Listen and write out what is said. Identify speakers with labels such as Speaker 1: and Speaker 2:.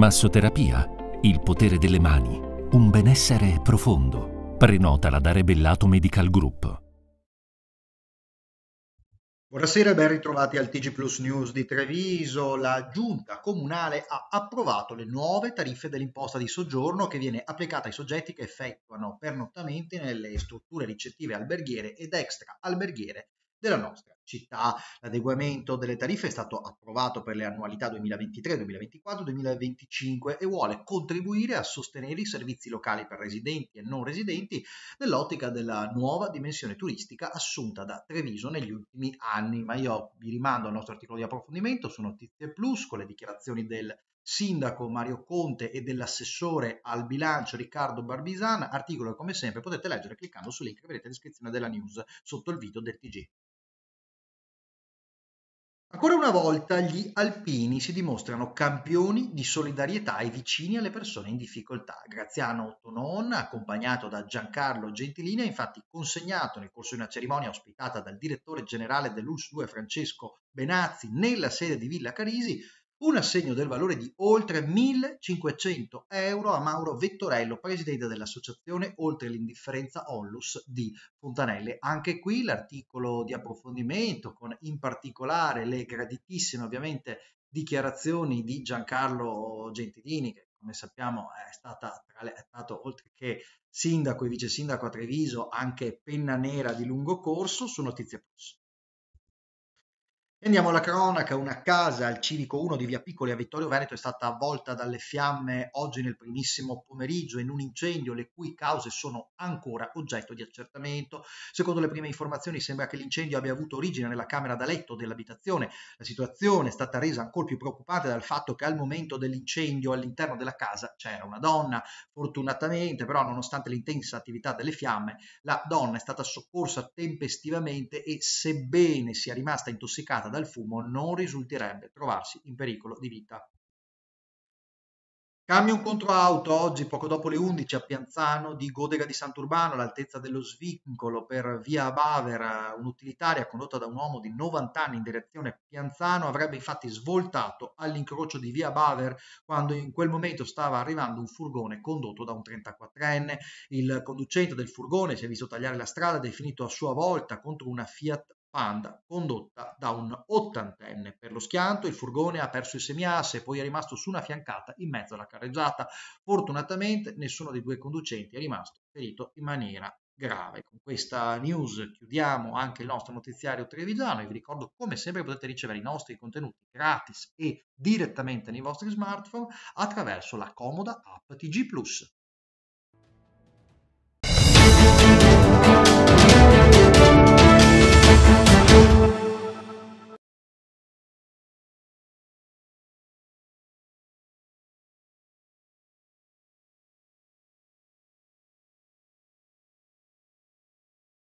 Speaker 1: Massoterapia, il potere delle mani, un benessere profondo. Prenotala da Rebellato Medical Group.
Speaker 2: Buonasera e ben ritrovati al TG Plus News di Treviso. La giunta comunale ha approvato le nuove tariffe dell'imposta di soggiorno che viene applicata ai soggetti che effettuano pernottamenti nelle strutture ricettive alberghiere ed extra alberghiere della nostra città. L'adeguamento delle tariffe è stato approvato per le annualità 2023, 2024, 2025 e vuole contribuire a sostenere i servizi locali per residenti e non residenti nell'ottica della nuova dimensione turistica assunta da Treviso negli ultimi anni. Ma io vi rimando al nostro articolo di approfondimento su Notizie Plus con le dichiarazioni del sindaco Mario Conte e dell'assessore al bilancio Riccardo Barbisan, articolo che come sempre potete leggere cliccando sul link che vedete in descrizione della news sotto il video del TG. Ancora una volta gli alpini si dimostrano campioni di solidarietà e vicini alle persone in difficoltà. Graziano Tonon, accompagnato da Giancarlo Gentilini, ha infatti consegnato nel corso di una cerimonia ospitata dal direttore generale dell'ULS 2 Francesco Benazzi nella sede di Villa Carisi un assegno del valore di oltre 1.500 euro a Mauro Vettorello, presidente dell'associazione Oltre l'indifferenza Onlus di Fontanelle. Anche qui l'articolo di approfondimento con in particolare le graditissime ovviamente dichiarazioni di Giancarlo Gentilini che come sappiamo è, stata, è stato oltre che sindaco e vice sindaco a Treviso anche penna nera di lungo corso su Notizie Plus. Andiamo alla cronaca, una casa al civico 1 di Via Piccoli a Vittorio Veneto è stata avvolta dalle fiamme oggi nel primissimo pomeriggio in un incendio le cui cause sono ancora oggetto di accertamento. Secondo le prime informazioni sembra che l'incendio abbia avuto origine nella camera da letto dell'abitazione. La situazione è stata resa ancora più preoccupante dal fatto che al momento dell'incendio all'interno della casa c'era una donna. Fortunatamente però nonostante l'intensa attività delle fiamme la donna è stata soccorsa tempestivamente e sebbene sia rimasta intossicata dal fumo non risulterebbe trovarsi in pericolo di vita. Camion contro auto oggi poco dopo le 11 a Pianzano di Godega di Sant'Urbano all'altezza dello svincolo per via Baver, un'utilitaria condotta da un uomo di 90 anni in direzione Pianzano avrebbe infatti svoltato all'incrocio di via Baver quando in quel momento stava arrivando un furgone condotto da un 34enne. Il conducente del furgone si è visto tagliare la strada definito a sua volta contro una Fiat Panda condotta da un ottantenne. Per lo schianto il furgone ha perso il semiasse e poi è rimasto su una fiancata in mezzo alla carreggiata. Fortunatamente nessuno dei due conducenti è rimasto ferito in maniera grave. Con questa news chiudiamo anche il nostro notiziario trevigiano e vi ricordo come sempre potete ricevere i nostri contenuti gratis e direttamente nei vostri smartphone attraverso la comoda app TG ⁇